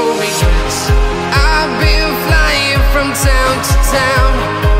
for me. I've been flying from town to town.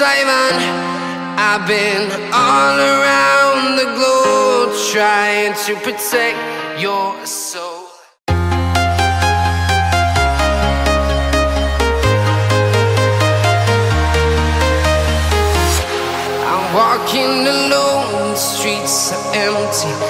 Simon. I've been all around the globe trying to protect your soul. walking alone, the streets are empty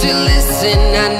to listen. I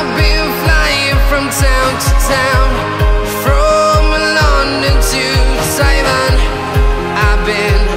I've been flying from town to town From London to Taiwan. I've been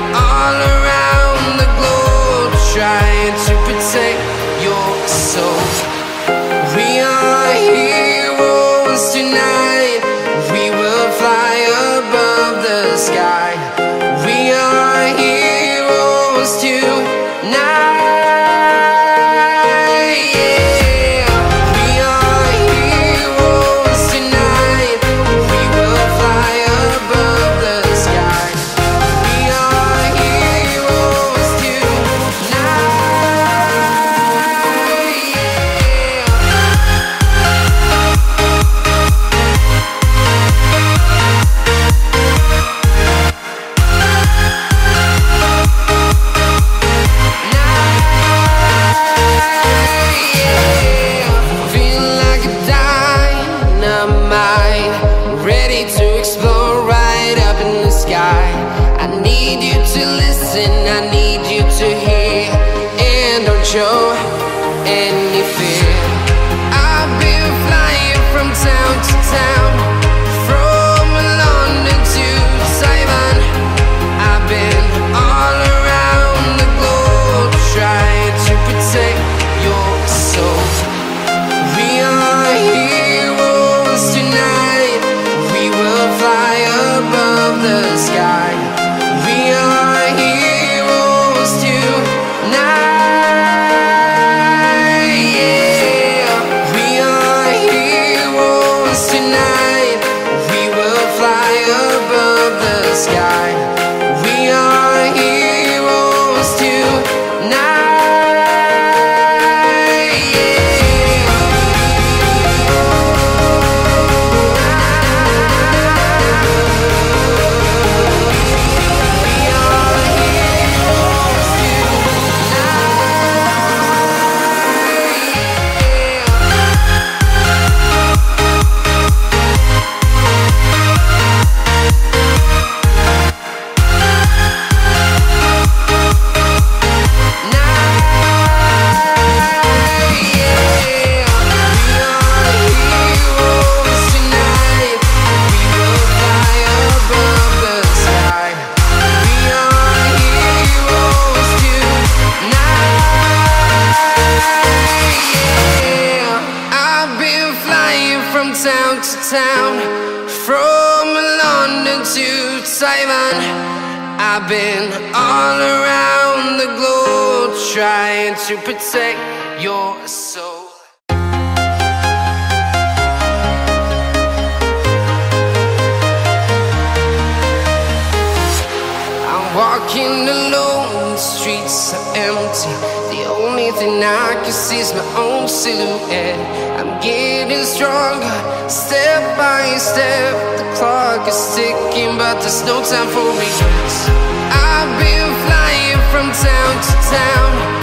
walking, but there's no time for me. I've been flying from town to town.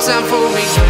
time for me.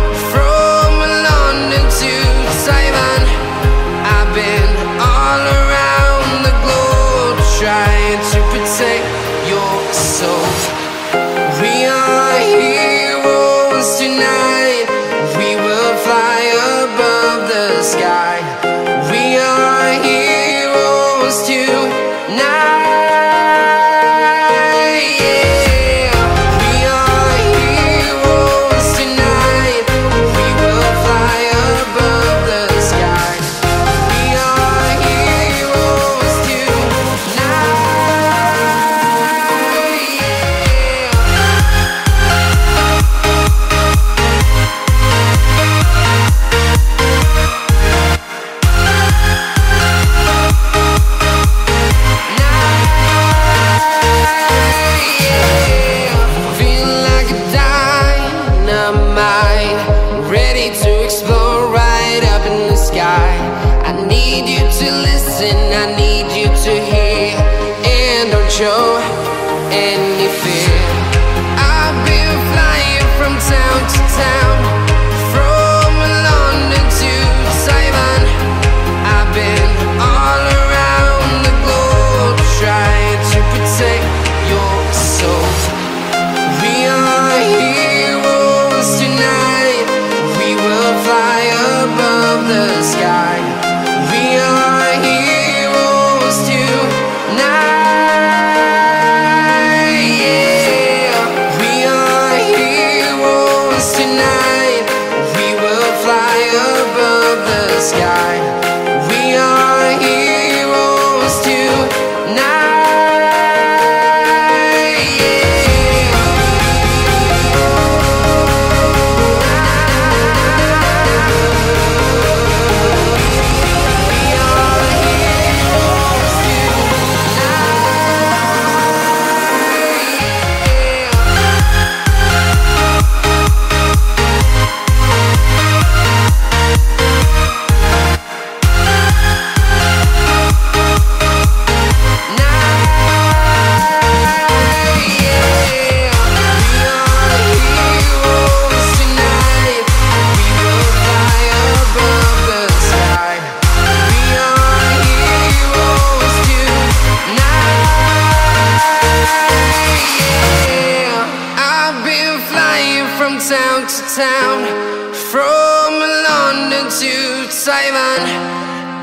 Simon.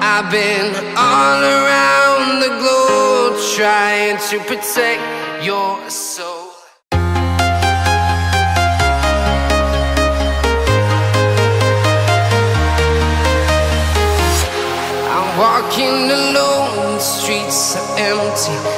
I've been all around the globe trying to protect your soul. walking alone, the streets are empty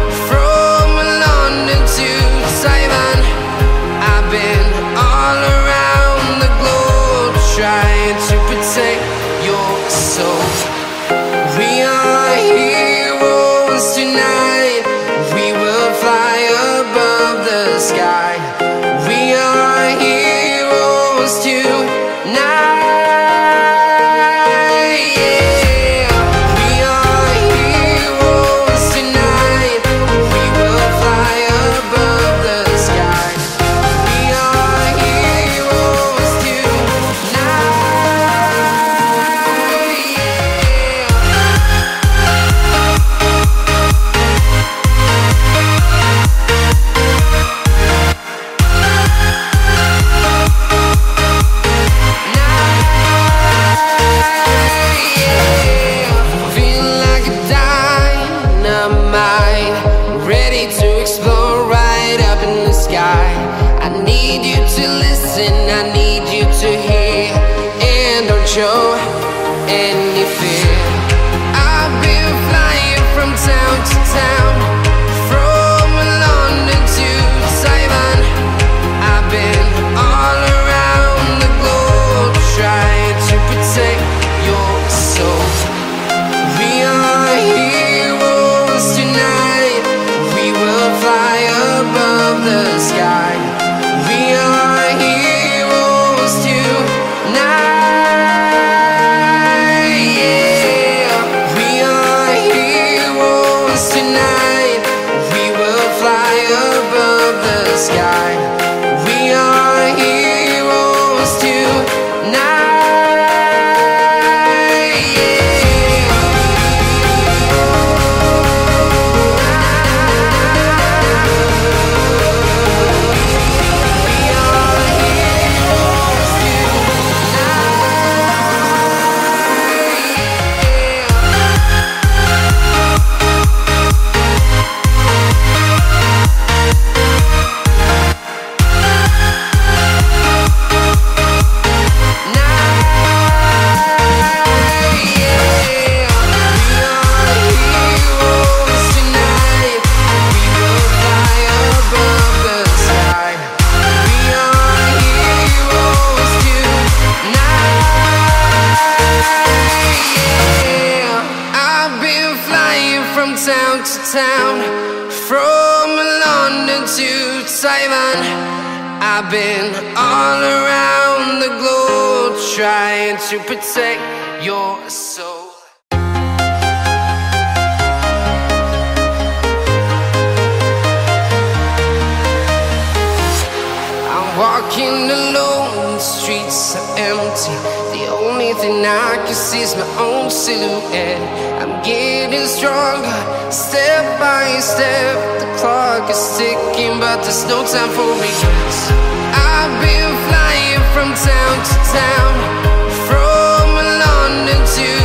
I can see my own silhouette. I'm getting stronger, step by step. The clock is ticking, but there's no time for regrets. I've been flying from town to town, from London to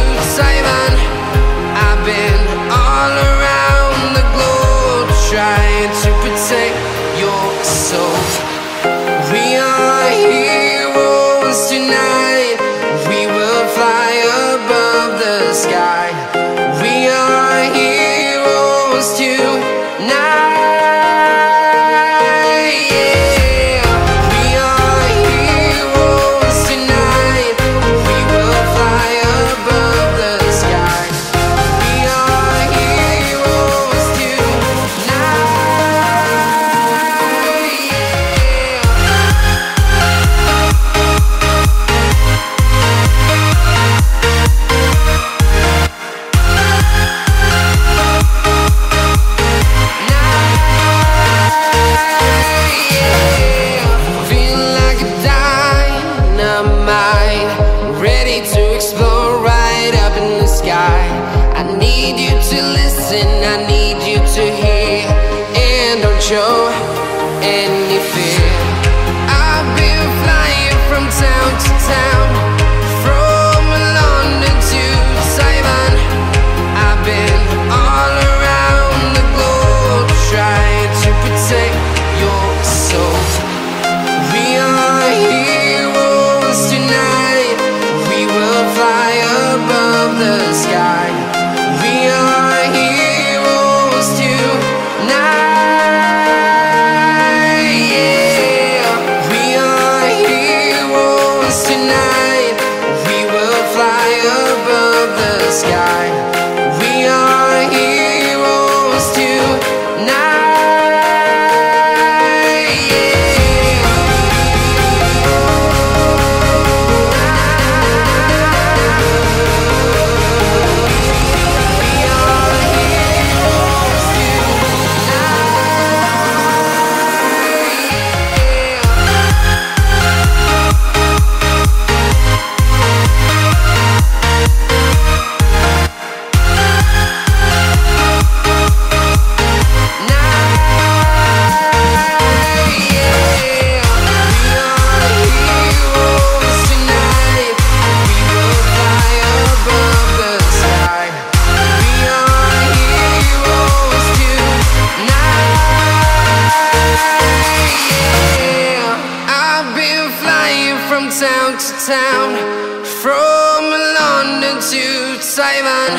driving.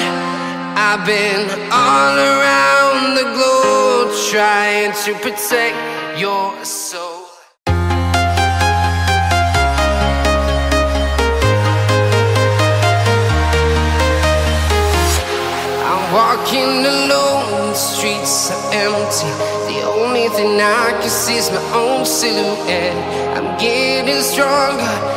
I've been all around the globe trying to protect your soul. Walking alone, the streets are empty. The only thing I can see is my own silhouette. I'm getting stronger.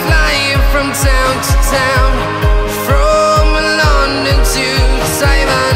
from town to town, from London to Taiwan.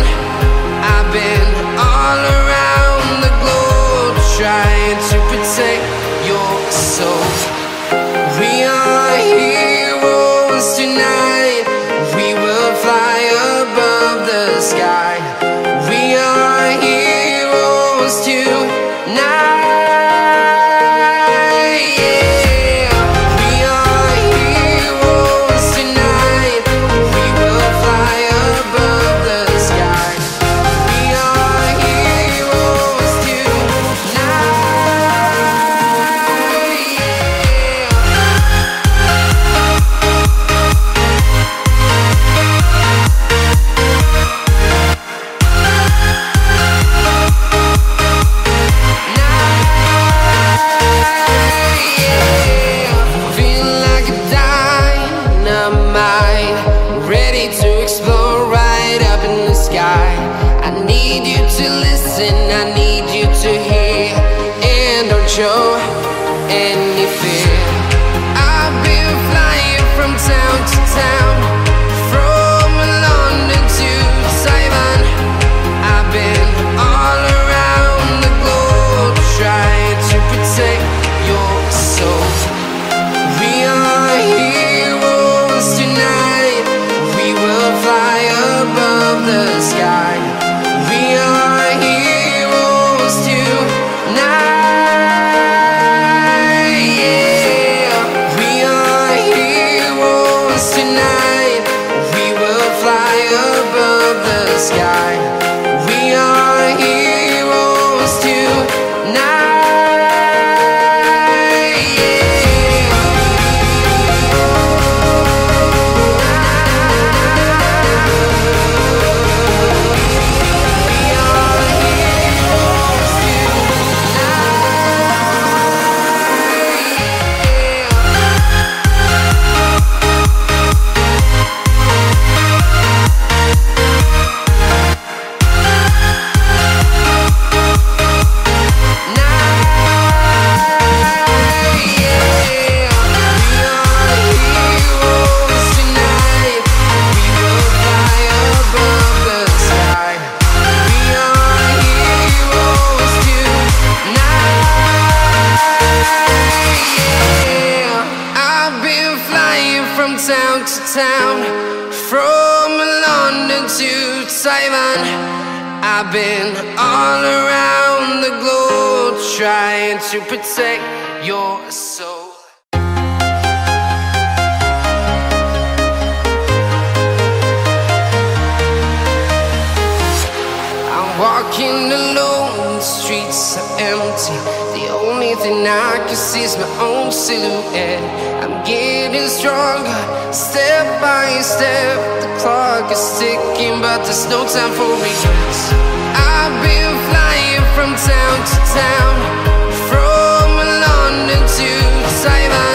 step by step. The clock is ticking but there's no time for regrets. I've been flying from town to town From London to Taiwan.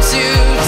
to